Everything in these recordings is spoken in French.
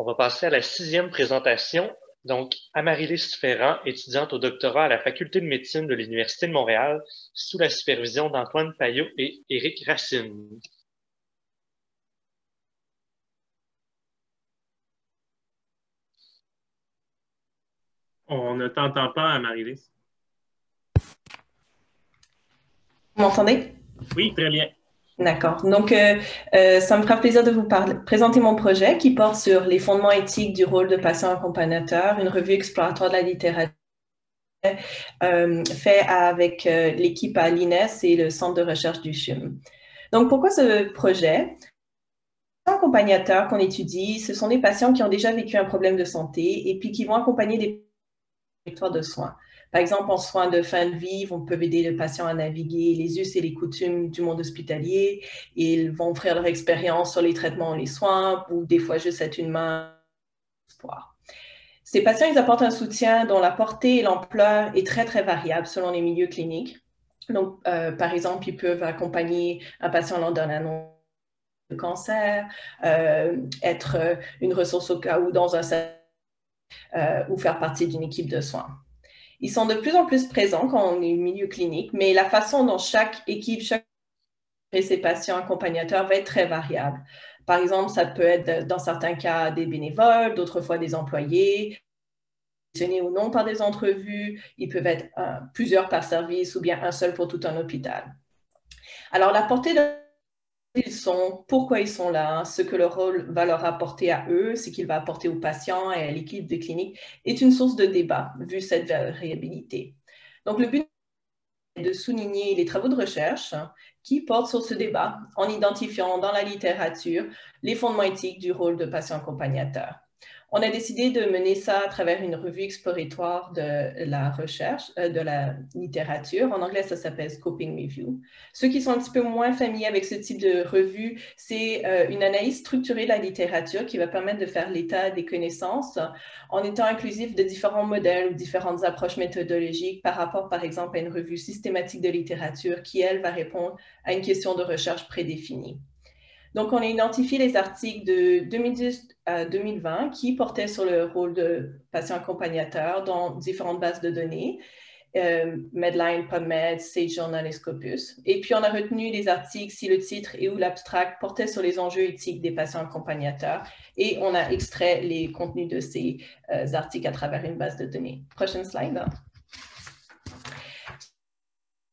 On va passer à la sixième présentation. Donc, Amaryllis Ferrand, étudiante au doctorat à la Faculté de médecine de l'Université de Montréal, sous la supervision d'Antoine Payot et Éric Racine. On ne t'entend pas, Amaryllis. Vous m'entendez? Oui, très bien. D'accord. Donc, euh, euh, ça me fera plaisir de vous présenter mon projet qui porte sur les fondements éthiques du rôle de patient accompagnateur, une revue exploratoire de la littérature euh, fait avec l'équipe à l'INES et le centre de recherche du CHUM. Donc, pourquoi ce projet? Les accompagnateurs qu'on étudie, ce sont des patients qui ont déjà vécu un problème de santé et puis qui vont accompagner des de soins. Par exemple, en soins de fin de vie, on peut aider le patient à naviguer les us et les coutumes du monde hospitalier. Ils vont offrir leur expérience sur les traitements les soins, ou des fois juste être une main espoir. Ces patients, ils apportent un soutien dont la portée et l'ampleur est très, très variable selon les milieux cliniques. Donc, euh, par exemple, ils peuvent accompagner un patient lors d'un annonce de cancer, euh, être une ressource au cas où dans un euh, ou faire partie d'une équipe de soins. Ils sont de plus en plus présents quand on est au milieu clinique, mais la façon dont chaque équipe, chaque et ses patients accompagnateurs va être très variable. Par exemple, ça peut être dans certains cas des bénévoles, d'autres fois des employés, tenus ou non par des entrevues. Ils peuvent être euh, plusieurs par service ou bien un seul pour tout un hôpital. Alors, la portée de ils sont, pourquoi ils sont là, ce que leur rôle va leur apporter à eux, ce qu'il va apporter aux patients et à l'équipe de clinique, est une source de débat, vu cette variabilité. Donc, le but est de souligner les travaux de recherche qui portent sur ce débat en identifiant dans la littérature les fondements éthiques du rôle de patient accompagnateur. On a décidé de mener ça à travers une revue exploratoire de la recherche, euh, de la littérature. En anglais, ça s'appelle Scoping Review. Ceux qui sont un petit peu moins familiers avec ce type de revue, c'est euh, une analyse structurée de la littérature qui va permettre de faire l'état des connaissances en étant inclusif de différents modèles ou différentes approches méthodologiques par rapport, par exemple, à une revue systématique de littérature qui, elle, va répondre à une question de recherche prédéfinie. Donc, on a identifié les articles de 2010 à 2020 qui portaient sur le rôle de patient accompagnateur dans différentes bases de données, euh, Medline, PubMed, Sage Journal et Scopus. Et puis, on a retenu les articles si le titre et ou l'abstract portaient sur les enjeux éthiques des patients accompagnateurs et on a extrait les contenus de ces euh, articles à travers une base de données. Prochaine slide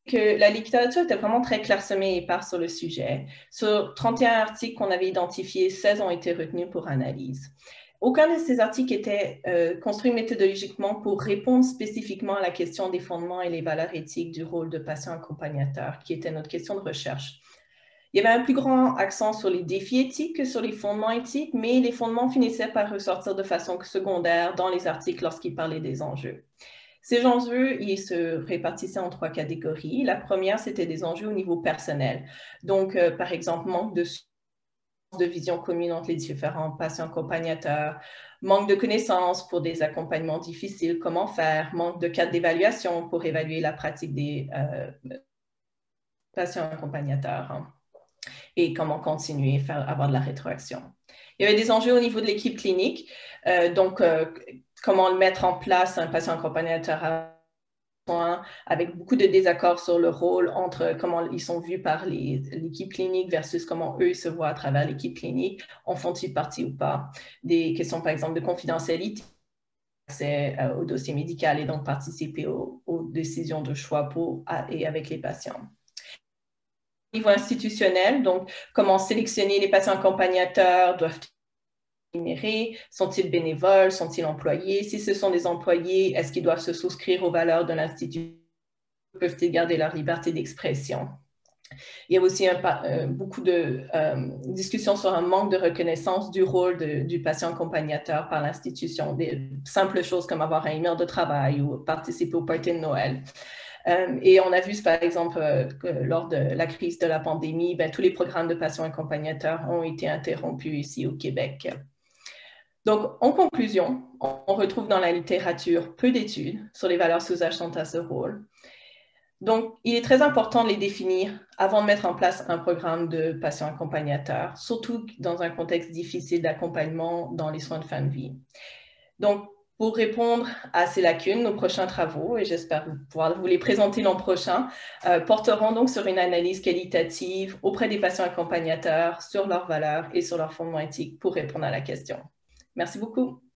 que la littérature était vraiment très clairsemée et épars sur le sujet. Sur 31 articles qu'on avait identifiés, 16 ont été retenus pour analyse. Aucun de ces articles était euh, construit méthodologiquement pour répondre spécifiquement à la question des fondements et les valeurs éthiques du rôle de patient accompagnateur, qui était notre question de recherche. Il y avait un plus grand accent sur les défis éthiques que sur les fondements éthiques, mais les fondements finissaient par ressortir de façon secondaire dans les articles lorsqu'ils parlaient des enjeux. Ces enjeux, ils se répartissaient en trois catégories. La première, c'était des enjeux au niveau personnel. Donc, euh, par exemple, manque de vision commune entre les différents patients accompagnateurs, manque de connaissances pour des accompagnements difficiles, comment faire, manque de cadre d'évaluation pour évaluer la pratique des euh, patients accompagnateurs hein, et comment continuer, faire avoir de la rétroaction. Il y avait des enjeux au niveau de l'équipe clinique, euh, donc comment le mettre en place, un patient accompagnateur avec beaucoup de désaccords sur le rôle entre comment ils sont vus par l'équipe clinique versus comment eux se voient à travers l'équipe clinique, en font-ils partie ou pas. Des questions, par exemple, de confidentialité, accès euh, au dossier médical et donc participer aux, décisions de choix pour et avec les patients. Au niveau institutionnel, donc comment sélectionner les patients accompagnateurs, doivent sont-ils bénévoles? Sont-ils employés? Si ce sont des employés, est-ce qu'ils doivent se souscrire aux valeurs de l'Institut? Peuvent-ils garder leur liberté d'expression? Il y a aussi euh, beaucoup de euh, discussions sur un manque de reconnaissance du rôle du patient accompagnateur par l'institution, des simples choses comme avoir un email de travail ou participer au party de Noël. Euh, et on a vu, par exemple, lors de la crise de la pandémie, ben, tous les programmes de patients accompagnateurs ont été interrompus ici au Québec. Donc, en conclusion, on retrouve dans la littérature peu d'études sur les valeurs sous-jacentes à ce rôle. Donc, il est très important de les définir avant de mettre en place un programme de patient accompagnateur, surtout dans un contexte difficile d'accompagnement dans les soins de fin de vie. Donc, pour répondre à ces lacunes, nos prochains travaux, et j'espère pouvoir vous les présenter l'an prochain, euh, porteront donc sur une analyse qualitative auprès des patients accompagnateurs sur leurs valeurs et sur leurs fondements éthiques pour répondre à la question. Merci beaucoup.